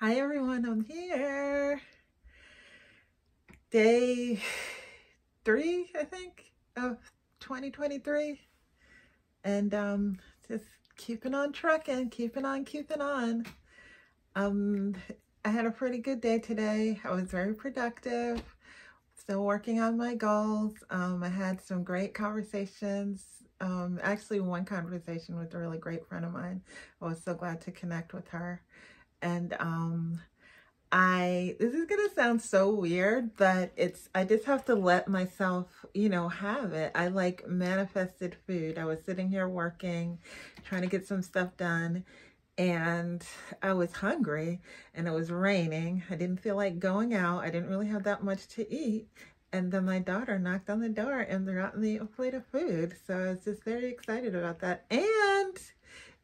Hi everyone, I'm here. Day three, I think, of 2023. And um, just keeping on trucking, keeping on, keeping on. Um, I had a pretty good day today. I was very productive. Still working on my goals. Um, I had some great conversations. Um, actually, one conversation with a really great friend of mine. I was so glad to connect with her and um I this is gonna sound so weird, but it's I just have to let myself, you know, have it. I like manifested food. I was sitting here working, trying to get some stuff done, and I was hungry and it was raining. I didn't feel like going out. I didn't really have that much to eat. And then my daughter knocked on the door and brought me a plate of food. So I was just very excited about that. And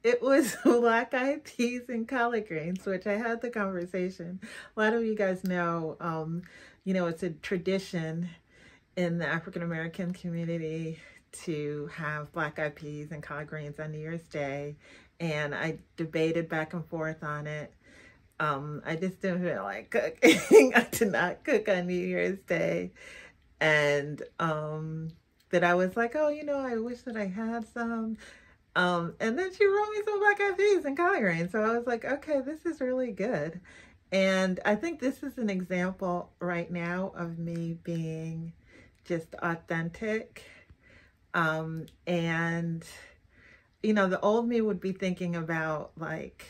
it was black eyed peas and collard greens, which I had the conversation. A lot of you guys know, um, you know, it's a tradition in the African American community to have black eyed peas and collard greens on New Year's Day. And I debated back and forth on it. Um, I just didn't feel like cooking. I did not cook on New Year's Day. And um, that I was like, oh, you know, I wish that I had some. Um, and then she wrote me some black eyed peas and collard greens. So I was like, okay, this is really good. And I think this is an example right now of me being just authentic. Um, and, you know, the old me would be thinking about like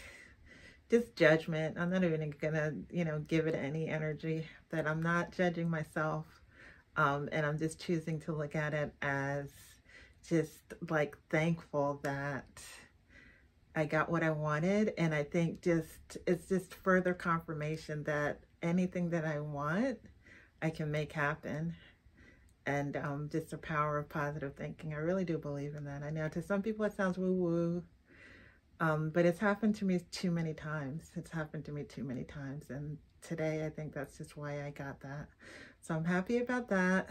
just judgment. I'm not even gonna, you know, give it any energy that I'm not judging myself. Um, and I'm just choosing to look at it as just like thankful that I got what I wanted. And I think just, it's just further confirmation that anything that I want, I can make happen. And um, just the power of positive thinking. I really do believe in that. I know to some people it sounds woo-woo, um, but it's happened to me too many times. It's happened to me too many times. And today I think that's just why I got that. So I'm happy about that.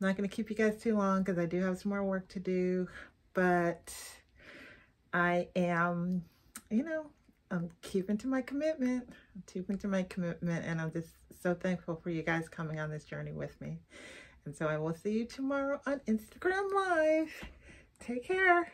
I'm not going to keep you guys too long because I do have some more work to do, but I am, you know, I'm keeping to my commitment. I'm keeping to my commitment, and I'm just so thankful for you guys coming on this journey with me. And so I will see you tomorrow on Instagram Live. Take care.